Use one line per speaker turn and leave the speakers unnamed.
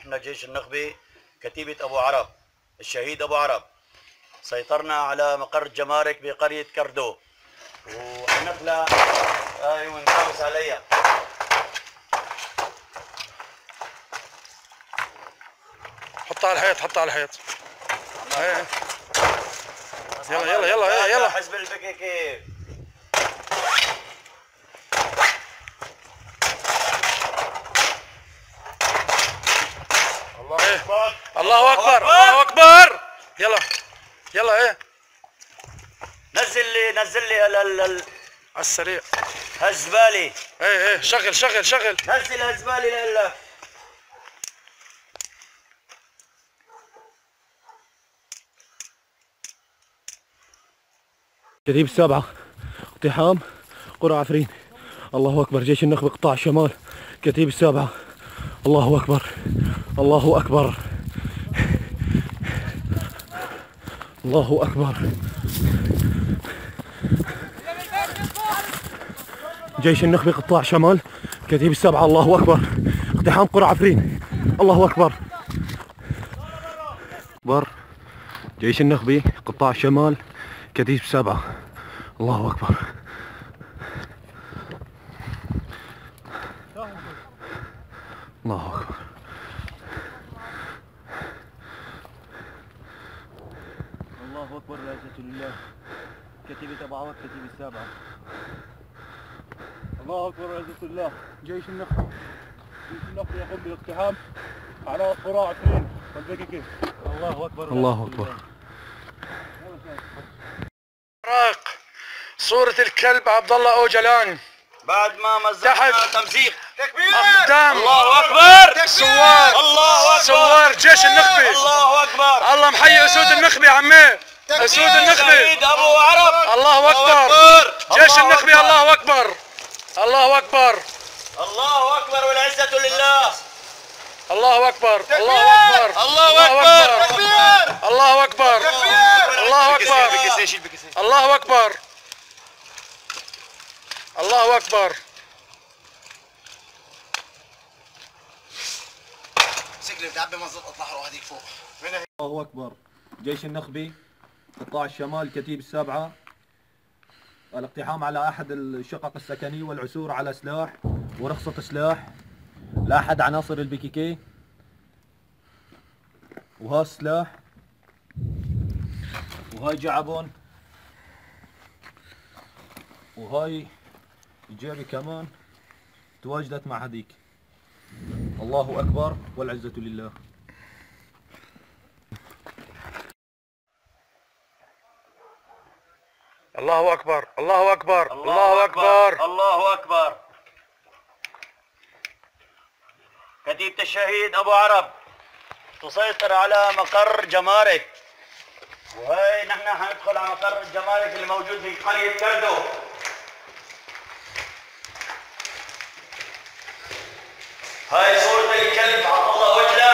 إحنا جيش النخبة كتيبة أبو عرب الشهيد أبو عرب. سيطرنا على مقر الجمارك بقرية كردو. ونخلع هاي ونكابس عليها
حطها على الحيط حطها على الحيط. إيه. يلا يلا يلا يلا.
حزب البكيكي. الله
إيه.
أكبر.
الله أكبر الله أكبر. يلا يلا إيه.
نزل لي نزل لي ال- ال- ال-
على السريع.
هالزبالة
إيه إيه. شغل شغل شغل.
نزل هالزبالة لله
كتيب السابعة. اقتحام. قرى عفرين. الله أكبر جيش النخبة قطاع الشمال كتيب السابعة. الله أكبر. الله أكبر. الله أكبر. جيش النخبة قطاع شمال كتيب السابعة الله أكبر. اقتحام قرى عفرين. الله أكبر. أكبر. جيش النخبة قطاع الشمال كتيب سبعة الله أكبر. الله أكبر الله أكبر لا الله. كتيبة أبو عوض كتيبة السابعة. الله أكبر إلا الله. جيش النخبة جيش النخبة يقوم بالاقتحام على قراء عفرين والبككي الله أكبر الله أكبر.
صورة الكلب عبد الله أوجلان.
بعد ما مزقنا
تحت.
تمزيق
اقدام
الله اكبر
سوار
الله اكبر
سوار جيش النخبة
الله اكبر
الله محيي اسود النخبة يا عمي اسود النخبة
شهيد ابو عرب
الله اكبر جيش النخبة الله اكبر الله اكبر
الله اكبر والعزة لله
الله اكبر الله اكبر
الله اكبر
الله اكبر الله اكبر الله اكبر الله أكبر.
شكلي بتعبي مزط أطلع روح هذيك فوق.
الله أكبر. جيش النخبي قطاع الشمال كتيب السابعة. الإقتحام على أحد الشقق السكنية والعثور على سلاح ورخصة سلاح. لأحد عناصر البي كي كي. وها السلاح. وهاي جعبون. وهاي إيجابي كمان تواجدت مع هذيك. الله أكبر والعزة لله.
الله أكبر الله أكبر الله أكبر
الله أكبر. كتيبة الشهيد أبو عرب تسيطر على مقر جمارك. وهي نحن حندخل على مقر الجمارك اللي موجود في قرية كردو. هاي صورة الكلب عن الله وجهه